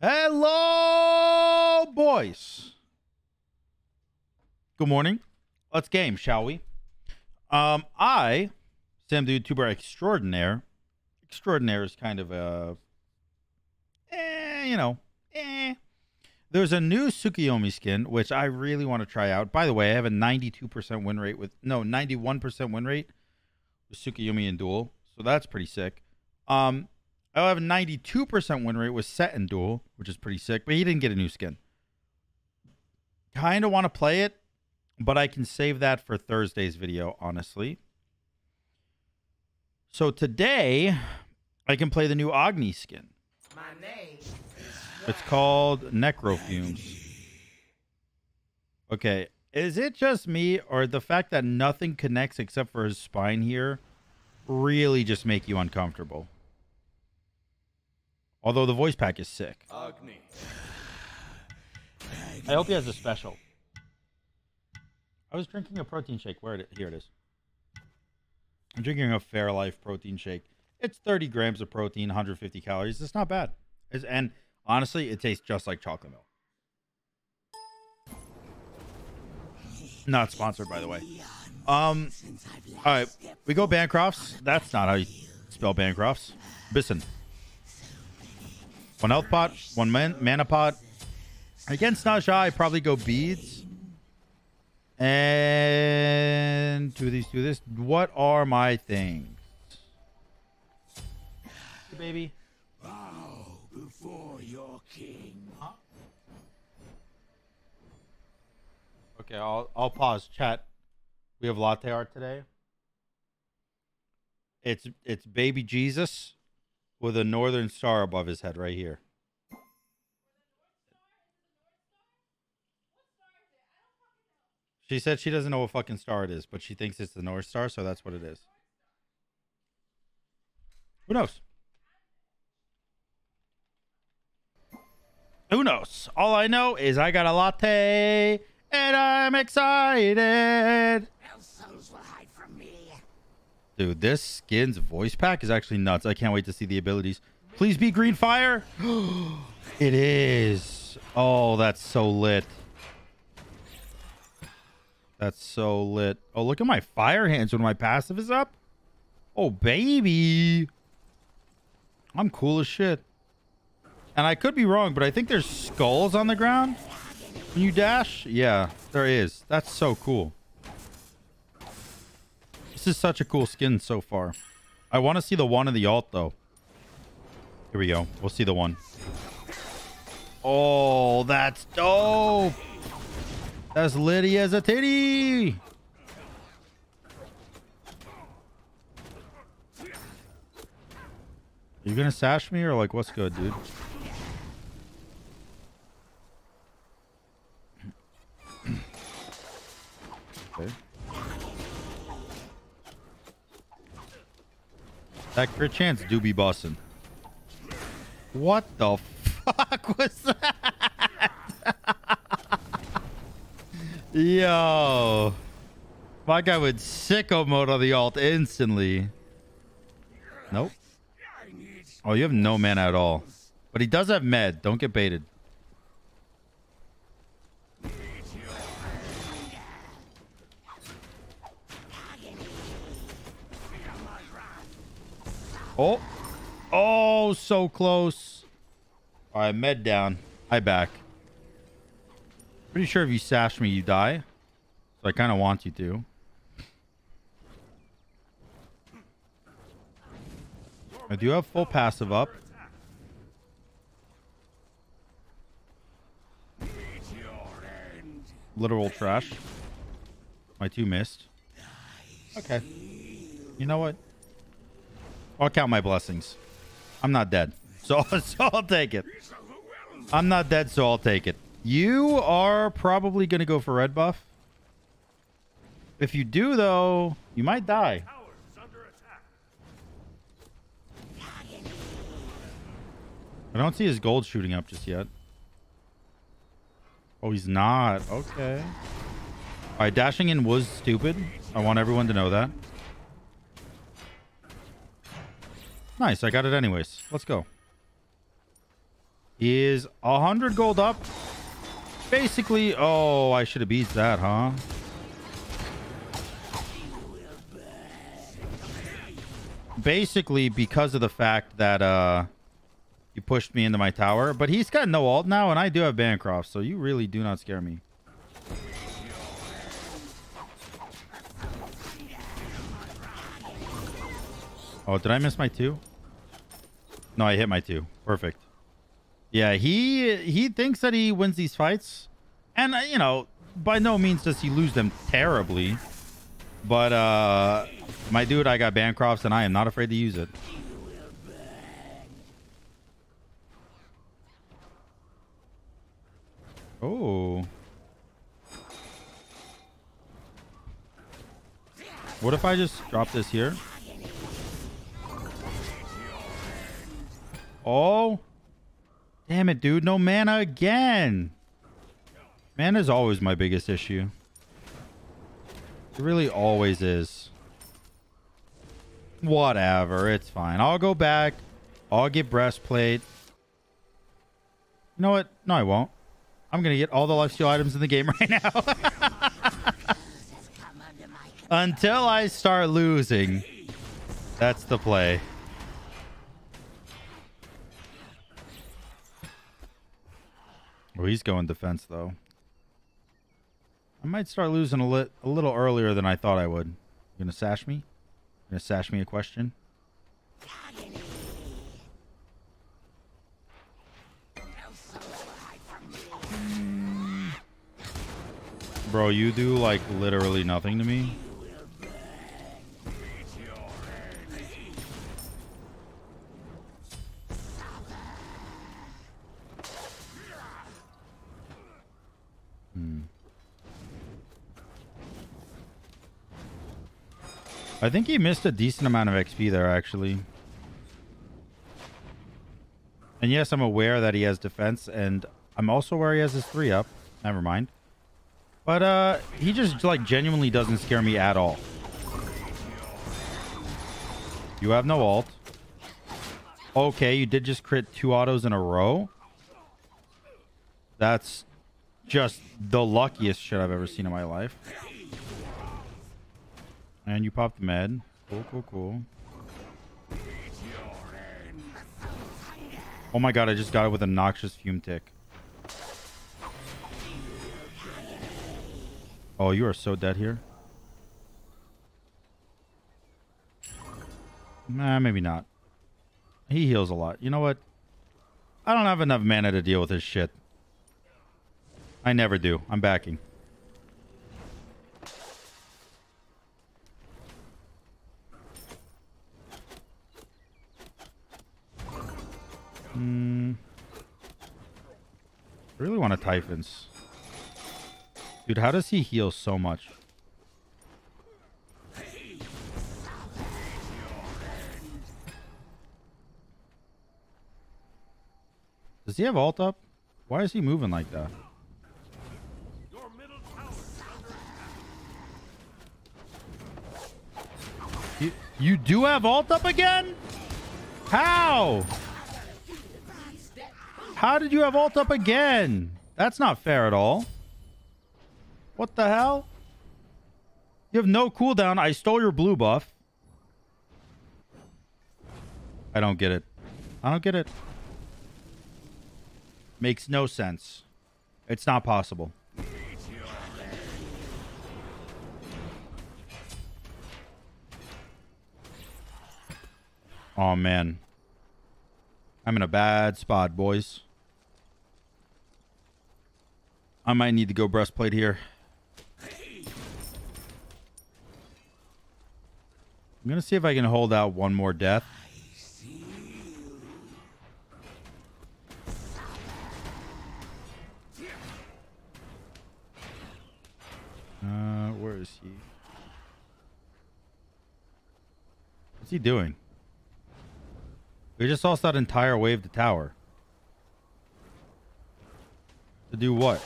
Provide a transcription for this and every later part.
Hello, boys. Good morning. Let's game, shall we? Um, I, Sam the YouTuber extraordinaire. Extraordinaire is kind of a, eh, you know, eh. There's a new Tsukuyomi skin which I really want to try out. By the way, I have a 92% win rate with no 91% win rate with Tsukuyomi and Duel, so that's pretty sick. Um, Oh, I have a 92% win rate with Set in Duel, which is pretty sick, but he didn't get a new skin. Kind of want to play it, but I can save that for Thursday's video, honestly. So today, I can play the new Agni skin. My name. It's called Necrofumes. Okay, is it just me, or the fact that nothing connects except for his spine here really just make you uncomfortable? Although the voice pack is sick. Agni. I hope he has a special. I was drinking a protein shake. Where it here it is. I'm drinking a Fairlife protein shake. It's 30 grams of protein, 150 calories. It's not bad. It's, and honestly, it tastes just like chocolate milk. Not sponsored, by the way. Um, all right, we go Bancrofts. That's not how you spell Bancrofts. Bisson. One health pot, one man mana pot. Against Ne Zha, I probably go beads. And two of these, two of this. What are my things? Hey, baby. Bow before your king. Huh? Okay, I'll I'll pause. Chat. We have latte art today. It's it's baby Jesus with a northern star above his head right here. She said she doesn't know what fucking star it is, but she thinks it's the North Star, so that's what it is. Who knows? Who knows? All I know is I got a latte and I'm excited. Hell souls will hide from me. Dude, this skin's voice pack is actually nuts. I can't wait to see the abilities. Please be green fire. it is. Oh, that's so lit. That's so lit. Oh, look at my fire hands when my passive is up. Oh, baby. I'm cool as shit. And I could be wrong, but I think there's skulls on the ground when you dash. Yeah, there is. That's so cool. Is such a cool skin so far. I want to see the one of the alt, though. Here we go. We'll see the one. Oh, that's dope. That's litty as a titty. Are You gonna sash me or like what's good, dude? That crit chance do be bussin'. What the fuck was that? Yo. My guy would sicko mode on the alt instantly. Nope. Oh, you have no mana at all. But he does have med. Don't get baited. Oh. Oh, so close. All right, med down. I back. Pretty sure if you sash me, you die. So I kind of want you to. I do have full passive up. Literal trash. My two missed. Okay. You know what? I'll count my blessings. I'm not dead. So, so I'll take it. I'm not dead, so I'll take it. You are probably going to go for red buff. If you do, though, you might die. I don't see his gold shooting up just yet. Oh, he's not. Okay. All right, dashing in was stupid. I want everyone to know that. Nice, I got it anyways. Let's go. Is a hundred gold up. Basically, oh, I should have beat that, huh? Basically, because of the fact that uh, you pushed me into my tower, but he's got no ult now, and I do have Bancroft, so you really do not scare me. Oh, did I miss my two? No, I hit my two. Perfect. Yeah, he he thinks that he wins these fights, and uh, you know, by no means does he lose them terribly. But uh, my dude, I got Bancrofts, and I am not afraid to use it. Oh. What if I just drop this here? Oh. Damn it, dude. No mana again. Mana is always my biggest issue. It really always is. Whatever. It's fine. I'll go back. I'll get breastplate. You know what? No, I won't. I'm going to get all the lifesteal items in the game right now. Until I start losing. That's the play. Oh, he's going defense, though. I might start losing a, lit a little earlier than I thought I would. You gonna sash me? You gonna sash me a question? Bro, you do like literally nothing to me. I think he missed a decent amount of XP there, actually. And yes, I'm aware that he has defense, and I'm also aware he has his three up. Never mind. But uh, he just like genuinely doesn't scare me at all. You have no ult. Okay, you did just crit two autos in a row. That's just the luckiest shit I've ever seen in my life. And you popped the med. Cool, cool, cool. Oh my god, I just got it with a noxious fume tick. Oh, you are so dead here. Nah, maybe not. He heals a lot. You know what? I don't have enough mana to deal with this shit. I never do. I'm backing. I really want a Typhons. Dude, how does he heal so much? Does he have ult up? Why is he moving like that? You, you do have ult up again? How? How did you have ult up again? That's not fair at all. What the hell? You have no cooldown. I stole your blue buff. I don't get it. I don't get it. Makes no sense. It's not possible. Oh, man. I'm in a bad spot, boys. I might need to go breastplate here. I'm going to see if I can hold out one more death. Uh, where is he? What's he doing? We just lost that entire wave to tower. To do what?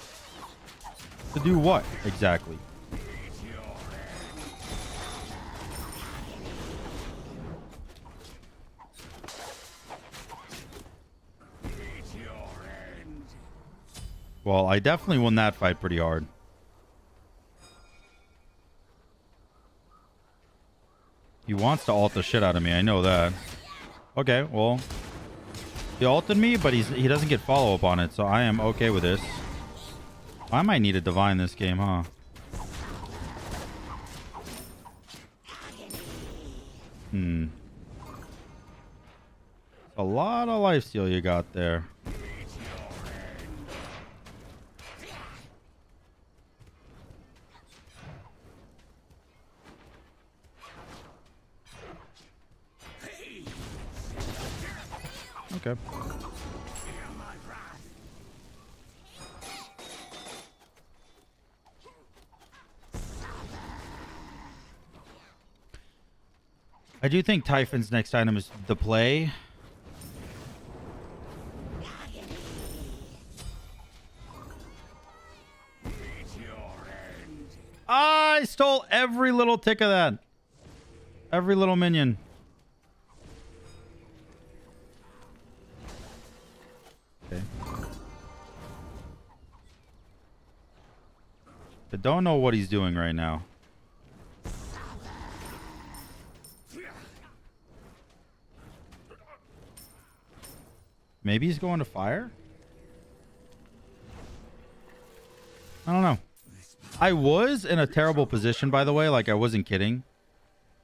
To do what, exactly? Well, I definitely won that fight pretty hard. He wants to ult the shit out of me. I know that. Okay, well. He ulted me, but he's he doesn't get follow-up on it, so I am okay with this. I might need a divine this game, huh? Hmm. A lot of lifesteal you got there. Do you think Typhon's next item is the play. I stole every little tick of that. Every little minion. Okay. I don't know what he's doing right now. Maybe he's going to fire? I don't know. I was in a terrible position, by the way. Like, I wasn't kidding.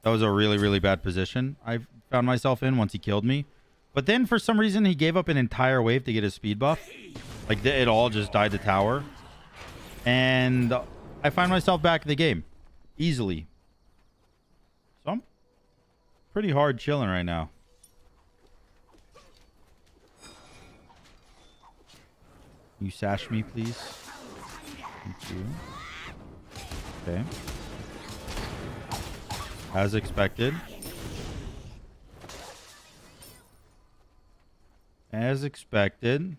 That was a really, really bad position I found myself in once he killed me. But then, for some reason, he gave up an entire wave to get his speed buff. Like, it all just died to tower. And I find myself back in the game. Easily. So I'm pretty hard chilling right now. You sash me, please. Thank you. Okay. As expected. As expected.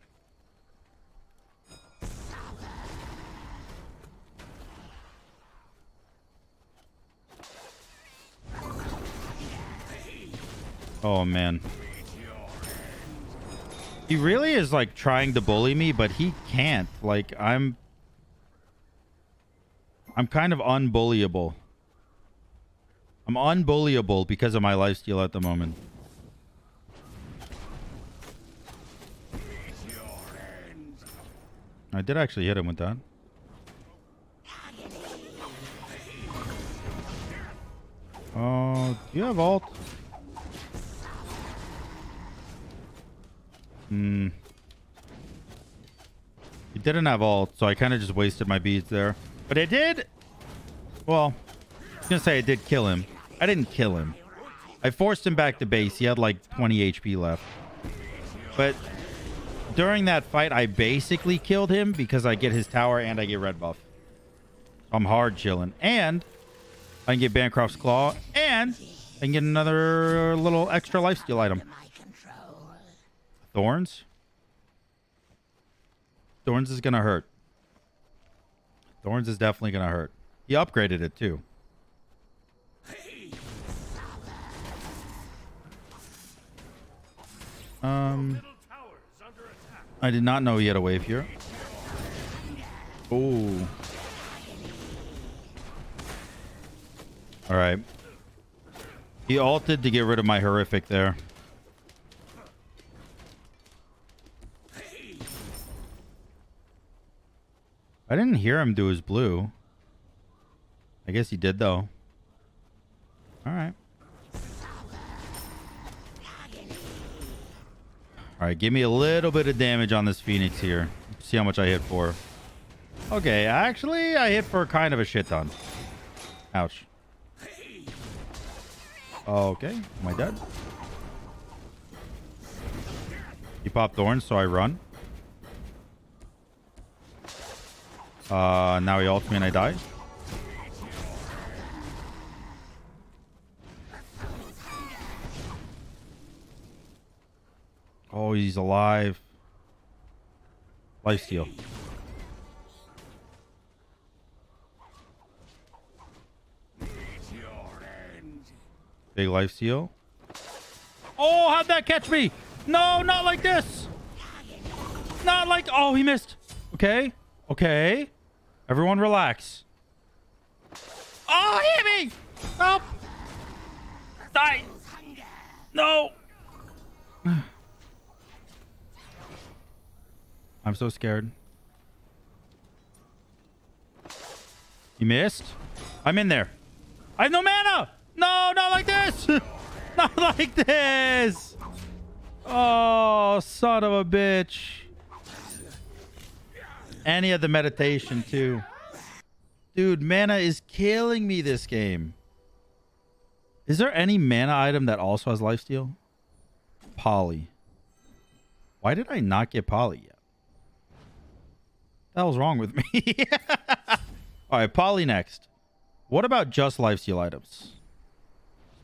Oh, man. He really is like trying to bully me, but he can't. Like I'm I'm kind of unbullyable. I'm unbullyable because of my lifesteal at the moment. I did actually hit him with that. Oh, do you have ult? Hmm. He didn't have ult, so I kind of just wasted my beads there. But I did... Well, I was going to say I did kill him. I didn't kill him. I forced him back to base. He had like 20 HP left. But during that fight, I basically killed him because I get his tower and I get red buff. I'm hard chilling. And I can get Bancroft's Claw and I can get another little extra lifesteal item. Thorns? Thorns is going to hurt. Thorns is definitely going to hurt. He upgraded it too. Um, I did not know he had a wave here. Oh. All right. He alted to get rid of my horrific there. I didn't hear him do his blue. I guess he did, though. All right. All right, give me a little bit of damage on this Phoenix here. See how much I hit for. Okay, actually, I hit for kind of a shit ton. Ouch. Okay, am I dead? He popped thorns, so I run. Uh, now he ults me and I die. Oh, he's alive. Life steal. Big life steal. Oh, how'd that catch me? No, not like this. Not like... Oh, he missed. Okay. Okay. Everyone relax. Oh, hit me! Help! Die! No! I'm so scared. You missed? I'm in there. I have no mana! No, not like this! not like this! Oh, son of a bitch. He had the meditation too. Dude, mana is killing me this game. Is there any mana item that also has lifesteal? Poly. Why did I not get Poly yet? That was wrong with me? All right, Poly next. What about just lifesteal items?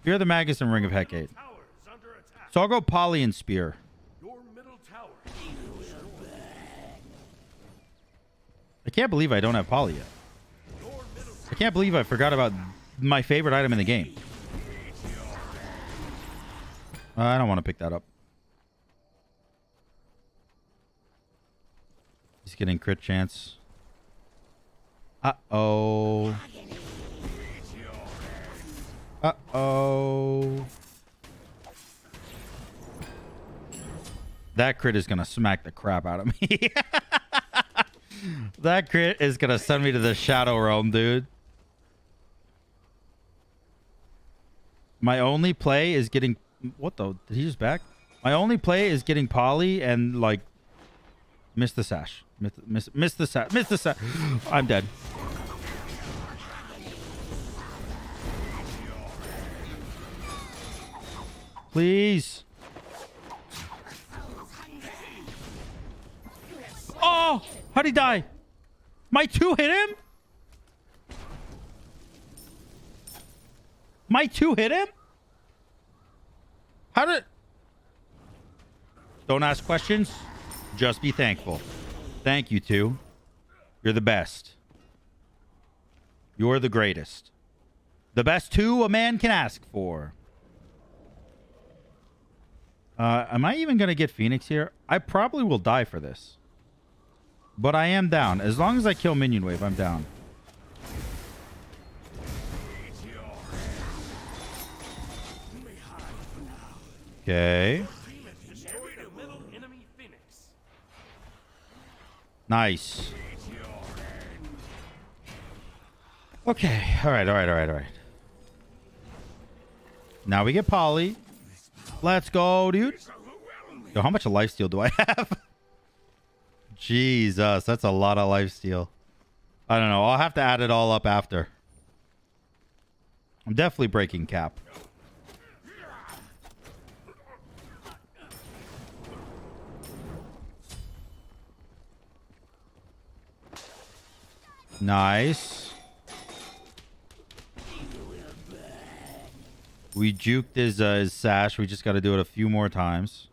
Spear the Magus and Ring of Hecate. So I'll go Poly and Spear. Your middle tower. I can't believe I don't have Poly yet. I can't believe I forgot about my favorite item in the game. Uh, I don't want to pick that up. He's getting crit chance. Uh-oh. Uh-oh. That crit is going to smack the crap out of me. that crit is to send me to the Shadow Realm, dude. My only play is getting... What the... Did he just back? My only play is getting Poly and, like... Miss the sash. Miss, miss, miss the sash. Miss the sash. I'm dead. Please. Oh! How'd he die? My two hit him? My two hit him? How did... Don't ask questions. Just be thankful. Thank you, two. You're the best. You're the greatest. The best two a man can ask for. Uh, am I even going to get Phoenix here? I probably will die for this. But I am down. As long as I kill Minion Wave, I'm down. Okay. Nice. Okay. All right. All right. All right. All right. Now we get Poly. Let's go, dude. Yo, how much life steal do I have? Jesus, that's a lot of lifesteal. I don't know. I'll have to add it all up after. I'm definitely breaking cap. Nice. We juked his, uh, his sash. We just got to do it a few more times.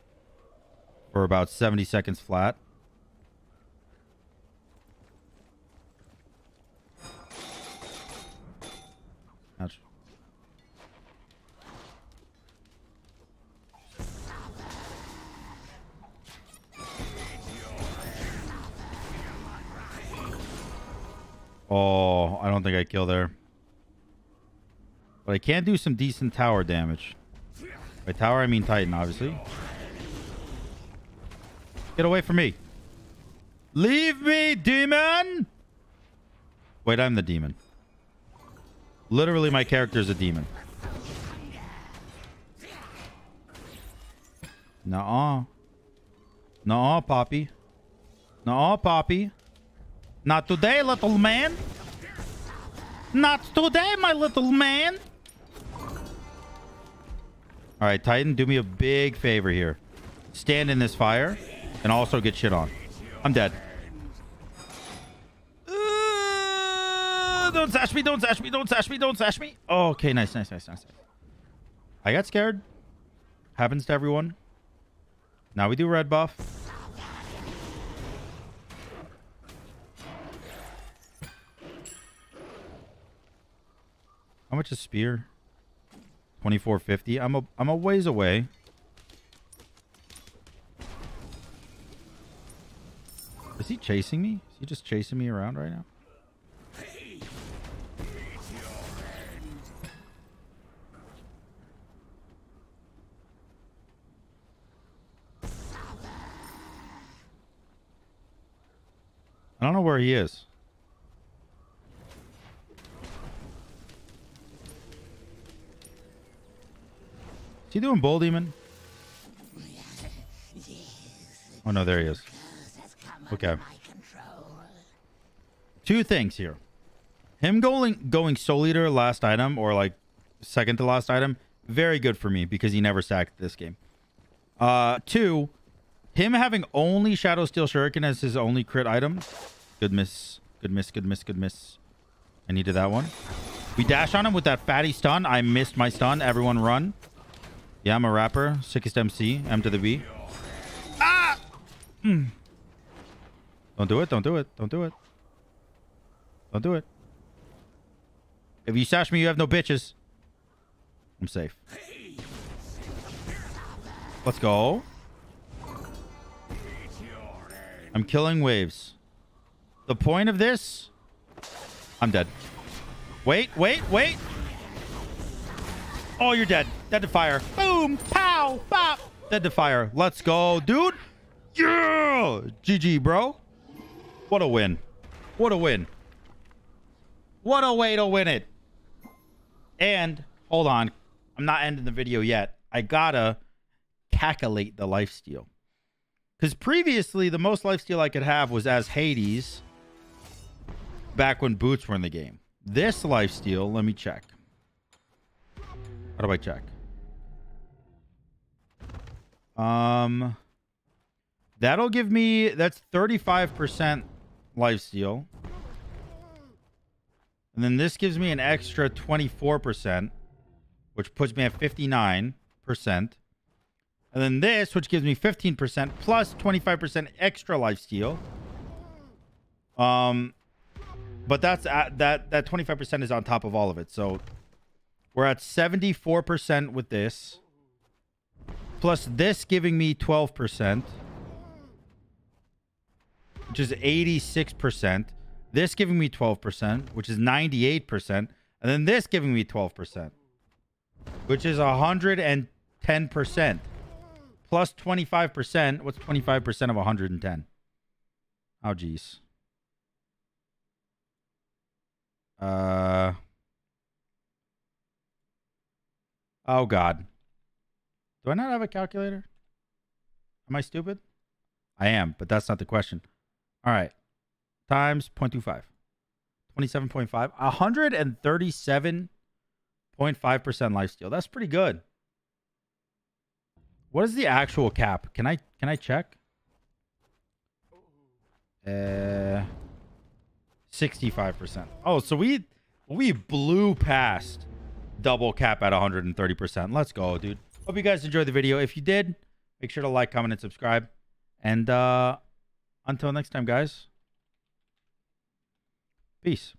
For about 70 seconds flat. Oh, I don't think I kill there. But I can do some decent tower damage. By tower, I mean Titan, obviously. Get away from me. Leave me, demon! Wait, I'm the demon. Literally, my character is a demon. Nuh-uh. Nuh-uh, Poppy. Nuh-uh, Poppy. Not today, little man. Not today, my little man. All right, Titan, do me a big favor here. Stand in this fire and also get shit on. I'm dead. Uh, don't sash me, don't sash me, don't sash me, don't sash me. Okay, nice, nice, nice, nice. I got scared. Happens to everyone. Now we do red buff. How much is spear? 2450. I'm a I'm a ways away. Is he chasing me? Is he just chasing me around right now? I don't know where he is. He doing Bull Demon? Oh no, there he is. Okay. Two things here. Him going going soul leader last item or like second to last item, very good for me because he never sacked this game. Uh two, him having only Shadow Steel Shuriken as his only crit item. Good miss. Good miss, good miss, good miss. I needed that one. We dash on him with that fatty stun. I missed my stun. Everyone run. Yeah, I'm a rapper. Sickest MC. M to the B. Ah! Mm. Don't do it. Don't do it. Don't do it. Don't do it. If you sash me, you have no bitches. I'm safe. Let's go. I'm killing waves. The point of this... I'm dead. Wait, wait, wait. Oh, you're dead. Dead to fire. Boom. Pow. Bop. Dead to fire. Let's go, dude. Yeah. GG, bro. What a win. What a win. What a way to win it. And, hold on. I'm not ending the video yet. I gotta calculate the lifesteal. Because previously, the most lifesteal I could have was as Hades back when boots were in the game. This lifesteal, let me check. How do I check? Um, that'll give me, that's 35% lifesteal. And then this gives me an extra 24%, which puts me at 59%. And then this, which gives me 15% plus 25% extra lifesteal. Um, but that's at, that that 25% is on top of all of it. So we're at 74% with this. Plus this giving me 12%. Which is 86%. This giving me 12%, which is 98%. And then this giving me 12%. Which is 110%. Plus 25%. What's 25% of 110? Oh, geez. Uh. Oh God. Do I not have a calculator? Am I stupid? I am, but that's not the question. All right. Times 0.25. 27.5. 137.5% lifesteal. That's pretty good. What is the actual cap? Can I can I check? Uh 65%. Oh, so we we blew past double cap at 130%. Let's go, dude. Hope you guys enjoyed the video. If you did, make sure to like, comment, and subscribe. And uh until next time, guys. Peace.